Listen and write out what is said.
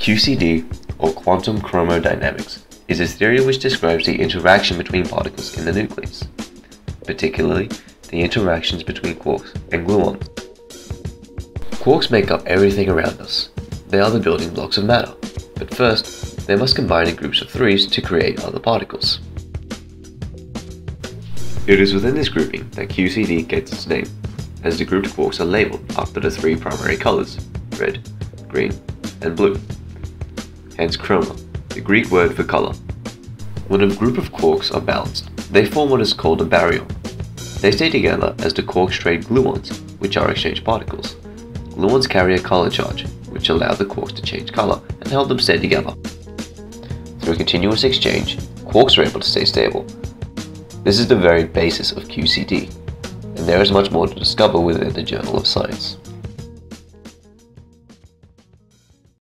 QCD, or quantum chromodynamics, is a theory which describes the interaction between particles in the nucleus, particularly the interactions between quarks and gluons. Quarks make up everything around us. They are the building blocks of matter, but first, they must combine in groups of threes to create other particles. It is within this grouping that QCD gets its name, as the grouped quarks are labeled after the three primary colors, red, green, and blue hence chroma, the Greek word for color. When a group of quarks are balanced, they form what is called a baryon. They stay together as the quarks trade gluons, which are exchange particles. Gluons carry a color charge, which allow the quarks to change color and help them stay together. Through continuous exchange, quarks are able to stay stable. This is the very basis of QCD, and there is much more to discover within the Journal of Science.